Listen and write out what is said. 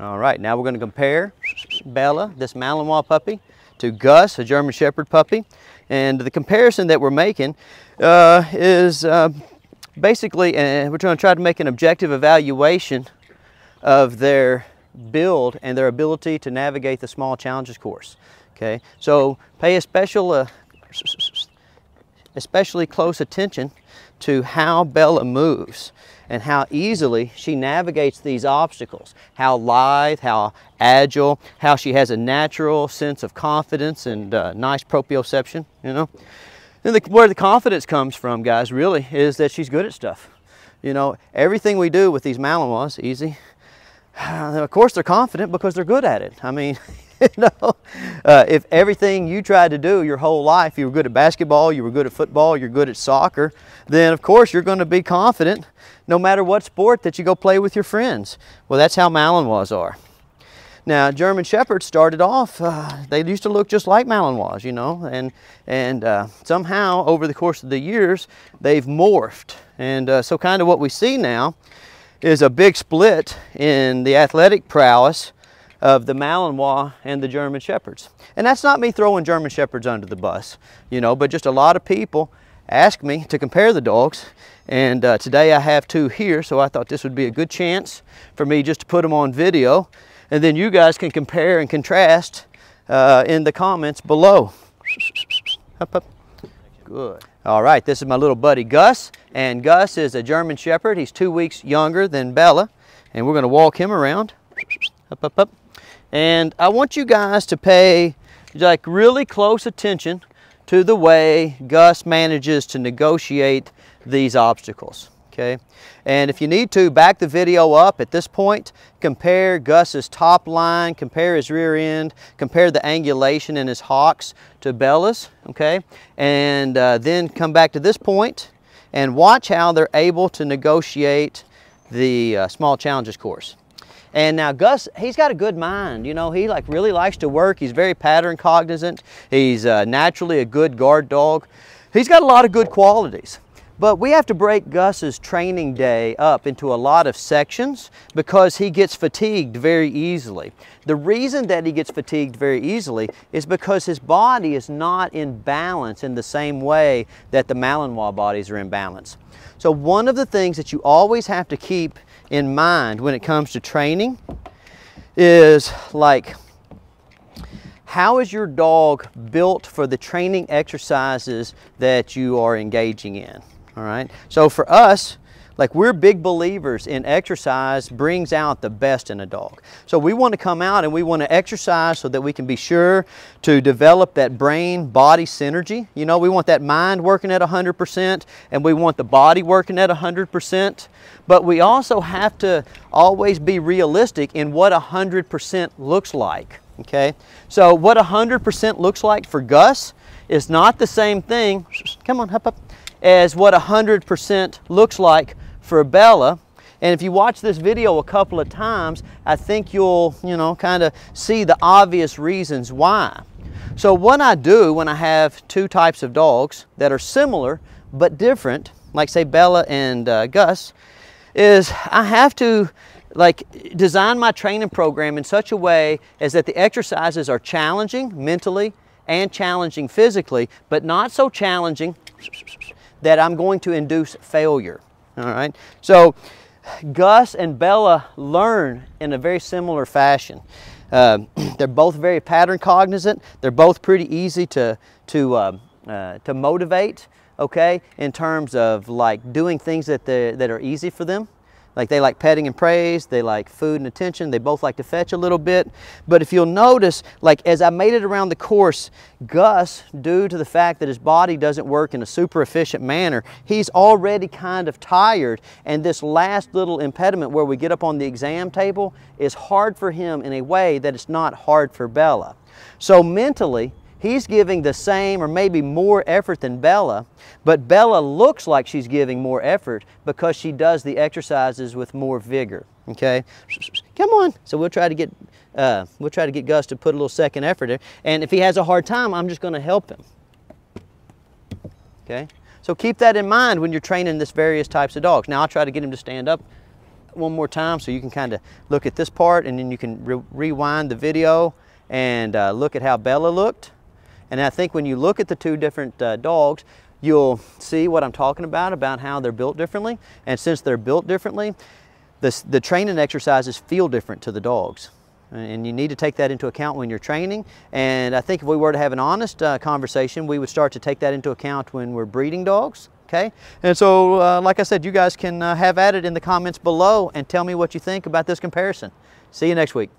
All right, now we're going to compare Bella, this Malinois puppy, to Gus, a German Shepherd puppy. And the comparison that we're making uh, is uh, basically, uh, we're to try to make an objective evaluation of their build and their ability to navigate the small challenges course. Okay, so pay a special, uh, especially close attention to how Bella moves and how easily she navigates these obstacles. How lithe, how agile, how she has a natural sense of confidence and uh, nice proprioception, you know. And the, where the confidence comes from, guys, really, is that she's good at stuff. You know, everything we do with these Malinois, easy. Of course, they're confident because they're good at it. I mean, you know, uh, if everything you tried to do your whole life, you were good at basketball, you were good at football, you're good at soccer, then of course you're going to be confident no matter what sport that you go play with your friends. Well, that's how Malinois are. Now, German Shepherds started off, uh, they used to look just like Malinois, you know, and, and uh, somehow over the course of the years, they've morphed. And uh, so kind of what we see now is a big split in the athletic prowess of the Malinois and the German Shepherds. And that's not me throwing German Shepherds under the bus, you know, but just a lot of people ask me to compare the dogs and uh, today I have two here, so I thought this would be a good chance for me just to put them on video. And then you guys can compare and contrast uh, in the comments below. Up, up. Good. All right, this is my little buddy Gus. And Gus is a German Shepherd. He's two weeks younger than Bella. And we're gonna walk him around. Up, up, up. And I want you guys to pay like really close attention to the way Gus manages to negotiate these obstacles. Okay, and if you need to, back the video up at this point, compare Gus's top line, compare his rear end, compare the angulation in his hocks to Bella's, okay? And uh, then come back to this point and watch how they're able to negotiate the uh, small challenges course. And now Gus, he's got a good mind. You know, he like really likes to work. He's very pattern cognizant. He's uh, naturally a good guard dog. He's got a lot of good qualities. But we have to break Gus's training day up into a lot of sections because he gets fatigued very easily. The reason that he gets fatigued very easily is because his body is not in balance in the same way that the Malinois bodies are in balance. So one of the things that you always have to keep in mind when it comes to training is like, how is your dog built for the training exercises that you are engaging in? All right? So for us, like we're big believers in exercise brings out the best in a dog. So we want to come out and we want to exercise so that we can be sure to develop that brain-body synergy. You know, we want that mind working at 100% and we want the body working at 100%. But we also have to always be realistic in what 100% looks like, okay? So what 100% looks like for Gus is not the same thing, come on, hop up, as what 100% looks like for Bella. And if you watch this video a couple of times, I think you'll, you know, kind of see the obvious reasons why. So what I do when I have two types of dogs that are similar but different, like say Bella and uh, Gus, is I have to like design my training program in such a way as that the exercises are challenging mentally and challenging physically, but not so challenging that I'm going to induce failure. All right. So Gus and Bella learn in a very similar fashion. Uh, they're both very pattern cognizant. They're both pretty easy to to uh, uh, to motivate. Okay, in terms of like doing things that that are easy for them. Like they like petting and praise, they like food and attention, they both like to fetch a little bit. But if you'll notice, like as I made it around the course, Gus, due to the fact that his body doesn't work in a super efficient manner, he's already kind of tired. And this last little impediment where we get up on the exam table is hard for him in a way that it's not hard for Bella. So mentally, He's giving the same or maybe more effort than Bella, but Bella looks like she's giving more effort because she does the exercises with more vigor. Okay, come on. So we'll try to get uh, we'll try to get Gus to put a little second effort there. And if he has a hard time, I'm just going to help him. Okay, so keep that in mind when you're training this various types of dogs. Now I'll try to get him to stand up one more time so you can kind of look at this part and then you can re rewind the video and uh, look at how Bella looked. And I think when you look at the two different uh, dogs, you'll see what I'm talking about, about how they're built differently. And since they're built differently, the, the training exercises feel different to the dogs. And you need to take that into account when you're training. And I think if we were to have an honest uh, conversation, we would start to take that into account when we're breeding dogs. Okay, and so uh, like I said, you guys can uh, have at it in the comments below and tell me what you think about this comparison. See you next week.